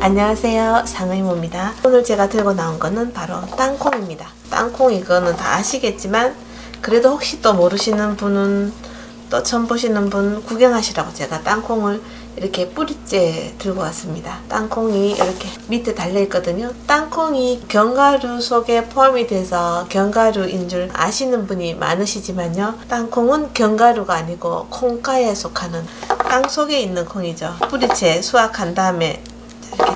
안녕하세요 상의모입니다 오늘 제가 들고 나온 거는 바로 땅콩입니다 땅콩 이거는 다 아시겠지만 그래도 혹시 또 모르시는 분은 또 처음 보시는 분 구경하시라고 제가 땅콩을 이렇게 뿌리째 들고 왔습니다. 땅콩이 이렇게 밑에 달려 있거든요. 땅콩이 견과류 속에 포함이 돼서 견과류인 줄 아시는 분이 많으시지만요. 땅콩은 견과류가 아니고 콩가에 속하는 땅 속에 있는 콩이죠. 뿌리채 수확한 다음에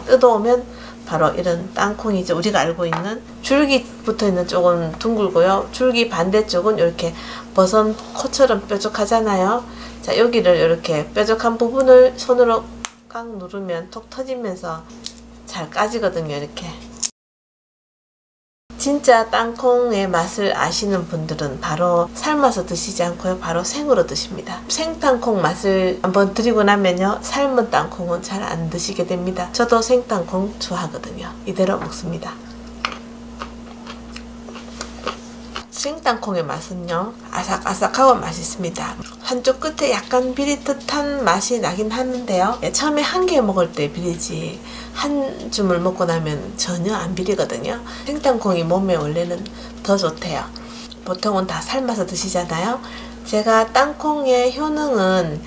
뜯어오면 바로 이런 땅콩이죠. 우리가 알고 있는 줄기 붙어 있는 쪽은 둥글고요. 줄기 반대쪽은 이렇게 버섯 코처럼 뾰족하잖아요. 자 여기를 이렇게 뾰족한 부분을 손으로 꽉 누르면 톡 터지면서 잘 까지거든요. 이렇게 진짜 땅콩의 맛을 아시는 분들은 바로 삶아서 드시지 않고요. 바로 생으로 드십니다. 생땅콩 맛을 한번 드리고 나면요. 삶은 땅콩은 잘 안 드시게 됩니다. 저도 생땅콩 좋아하거든요. 이대로 먹습니다. 생땅콩의 맛은요 아삭아삭하고 맛있습니다. 한쪽 끝에 약간 비릿듯한 맛이 나긴 하는데요. 예, 처음에 한 개 먹을 때 비리지 한 줌을 먹고 나면 전혀 안 비리거든요. 생땅콩이 몸에 원래는 더 좋대요. 보통은 다 삶아서 드시잖아요 제가 땅콩의 효능은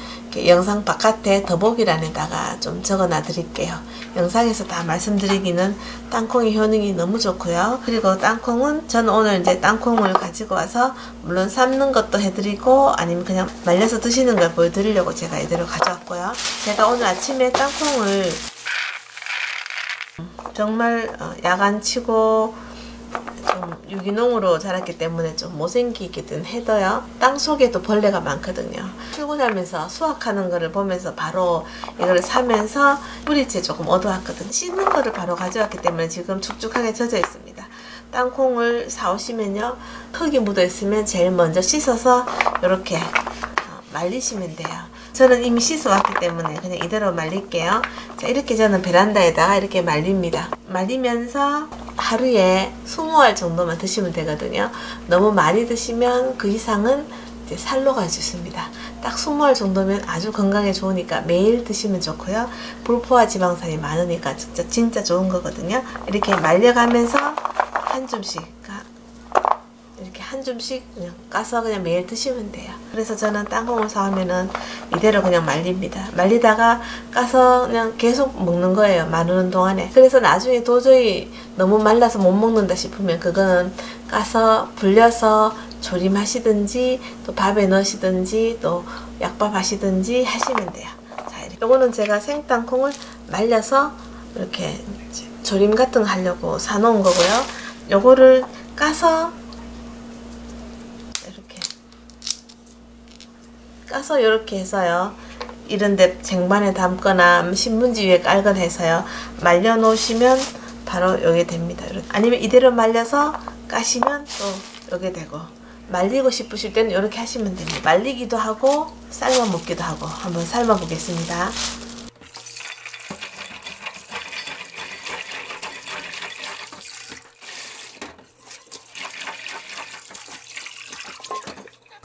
영상 바깥에 더보기란에다가 좀 적어 놔 드릴게요. 영상에서 다 말씀드리기는 땅콩의 효능이 너무 좋고요. 그리고 땅콩은 저는 오늘 이제 땅콩을 가지고 와서 물론 삶는 것도 해드리고 아니면 그냥 말려서 드시는 걸 보여드리려고 제가 이대로 가져왔고요. 제가 오늘 아침에 땅콩을 정말 어, 야간치고 좀 유기농으로 자랐기 때문에 좀 못생기기든 해도요. 땅 속에도 벌레가 많거든요. 출근하면서 수확하는 거를 보면서 바로 이거를 사면서 뿌리채 조금 얻어왔거든요. 씻는 거를 바로 가져왔기 때문에 지금 축축하게 젖어 있습니다. 땅콩을 사오시면요. 흙이 묻어 있으면 제일 먼저 씻어서 이렇게 어, 말리시면 돼요. 저는 이미 씻어왔기 때문에 그냥 이대로 말릴게요. 자 이렇게 저는 베란다에다가 이렇게 말립니다. 말리면서 하루에 20알 정도만 드시면 되거든요. 너무 많이 드시면 그 이상은 이제 살로 가주습니다. 딱 20알 정도면 아주 건강에 좋으니까 매일 드시면 좋고요. 불포화 지방산이 많으니까 진짜 진짜 좋은 거거든요. 이렇게 말려가면서 한 줌씩 한 줌씩 그냥 까서 그냥 매일 드시면 돼요. 그래서 저는 땅콩을 사오면은 이대로 그냥 말립니다. 말리다가 까서 그냥 계속 먹는 거예요. 마르는 동안에. 그래서 나중에 도저히 너무 말라서 못 먹는다 싶으면 그거는 까서 불려서 조림하시든지 또 밥에 넣으시든지 또 약밥 하시든지 하시면 돼요. 자, 이렇게. 요거는 제가 생땅콩을 말려서 이렇게 조림 같은 거 하려고 사놓은 거고요. 요거를 까서 까서 이렇게 해서요. 이런데 쟁반에 담거나 신문지 위에 깔거나 해서요. 말려 놓으시면 바로 여기 됩니다. 이렇게. 아니면 이대로 말려서 까시면 또 여기 되고 말리고 싶으실 때는 이렇게 하시면 됩니다. 말리기도 하고 삶아 먹기도 하고 한번 삶아 보겠습니다.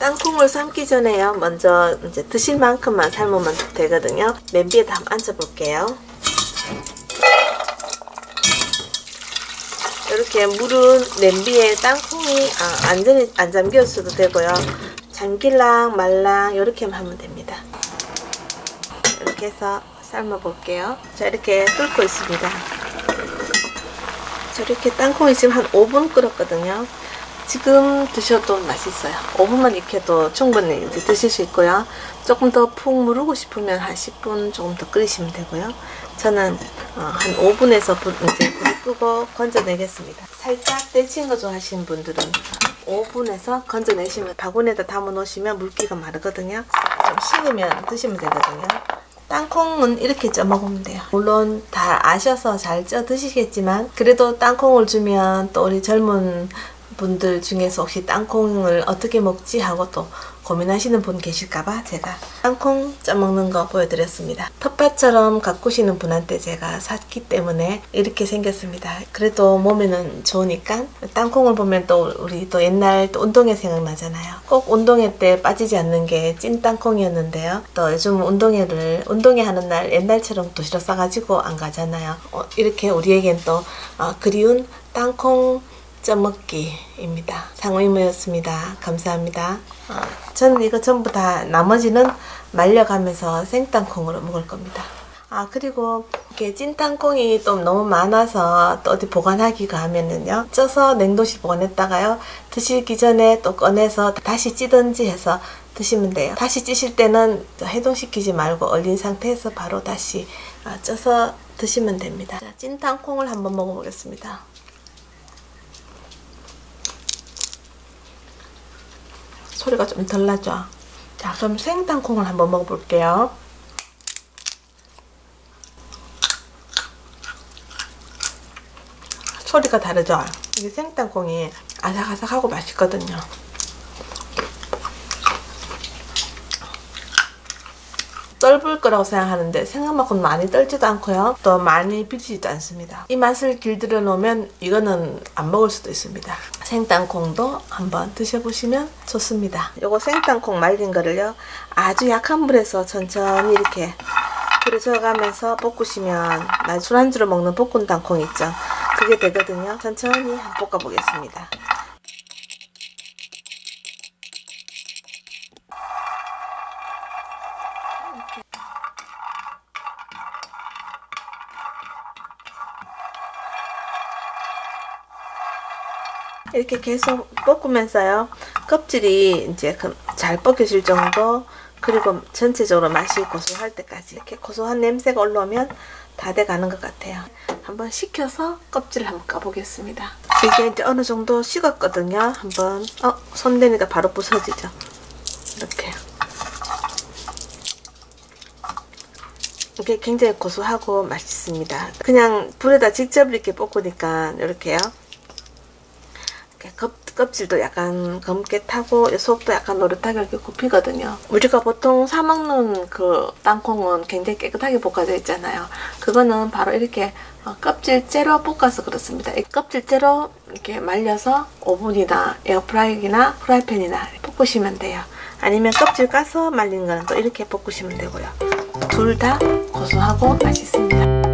땅콩을 삶기 전에요. 먼저 이제 드실 만큼만 삶으면 되거든요. 냄비에다 한번 앉혀볼게요. 이렇게 물은 냄비에 땅콩이 아, 안전히 안 잠겼어도 되고요. 잠길랑 말랑 이렇게만 하면 됩니다. 이렇게 해서 삶아 볼게요. 자 이렇게 끓고 있습니다. 저렇게 땅콩이 지금 한 5분 끓었거든요. 지금 드셔도 맛있어요. 5분만 익혀도 충분히 이제 드실 수 있고요. 조금 더 푹 무르고 싶으면 한 10분 조금 더 끓이시면 되고요. 저는 어, 한 5분에서 불, 이제 불 끄고 건져내겠습니다. 살짝 데친 거 좋아하시는 분들은 5분에서 건져내시면 바구니에다 담아 놓으시면 물기가 마르거든요. 좀 식으면 드시면 되거든요. 땅콩은 이렇게 쪄 먹으면 돼요. 물론 다 아셔서 잘 쪄 드시겠지만 그래도 땅콩을 주면 또 우리 젊은 분들 중에서 혹시 땅콩을 어떻게 먹지 하고 또 고민하시는 분 계실까봐 제가 땅콩 쪄먹는 거 보여드렸습니다. 텃밭처럼 가꾸시는 분한테 제가 샀기 때문에 이렇게 생겼습니다. 그래도 몸에는 좋으니까 땅콩을 보면 또 우리 또 옛날 또 운동회 생각나잖아요. 꼭 운동회 때 빠지지 않는 게 찐 땅콩이었는데요. 또 요즘 운동회를 운동회 하는 날 옛날처럼 도시락 싸가지고 안 가잖아요. 어, 이렇게 우리에겐 또 어, 그리운 땅콩 쪄먹기입니다. 상의모였습니다. 감사합니다. 어, 저는 이거 전부 다 나머지는 말려가면서 생땅콩으로 먹을 겁니다. 아 그리고 이렇게 찐 땅콩이 또 너무 많아서 또 어디 보관하기가 하면은요 쪄서 냉동실 보관했다가요 드시기 전에 또 꺼내서 다시 찌든지 해서 드시면 돼요 다시 찌실 때는 해동시키지 말고 얼린 상태에서 바로 다시 아, 쪄서 드시면 됩니다 자, 찐 땅콩을 한번 먹어보겠습니다 소리가 좀 덜 나죠? 자, 그럼 생땅콩을 한번 먹어볼게요. 소리가 다르죠? 이게 생땅콩이 아삭아삭하고 맛있거든요. 떫을 거라고 생각하는데 생각만큼 많이 떨지도 않고요. 또 많이 비지지도 않습니다. 이 맛을 길들여 놓으면 이거는 안 먹을 수도 있습니다. 생땅콩도 한번 드셔보시면 좋습니다. 요거 생땅콩 말린 거를요. 아주 약한 불에서 천천히 이렇게 끓여줘가면서 볶으시면 나 술안주로 먹는 볶은 땅콩 있죠. 그게 되거든요. 천천히 볶아보겠습니다. 이렇게 계속 볶으면서요. 껍질이 이제 잘 벗겨질 정도 그리고 전체적으로 맛이 고소할 때까지 이렇게 고소한 냄새가 올라오면 다 돼가는 것 같아요. 한번 식혀서 껍질을 한번 까보겠습니다. 이게 이제 어느 정도 식었거든요. 한번 어 손 대니까 바로 부서지죠. 이렇게 이게 굉장히 고소하고 맛있습니다. 그냥 불에다 직접 이렇게 볶으니까 이렇게요. 껍, 껍질도 약간 검게 타고 속도 약간 노릇하게 이렇게 굽히거든요. 우리가 보통 사 먹는 그 땅콩은 굉장히 깨끗하게 볶아져 있잖아요. 그거는 바로 이렇게 어, 껍질째로 볶아서 그렇습니다. 이 껍질째로 이렇게 말려서 오븐이나 에어프라이기나 프라이팬이나 볶으시면 돼요. 아니면 껍질 까서 말린 거는 또 이렇게 볶으시면 되고요. 둘 다 고소하고 맛있습니다.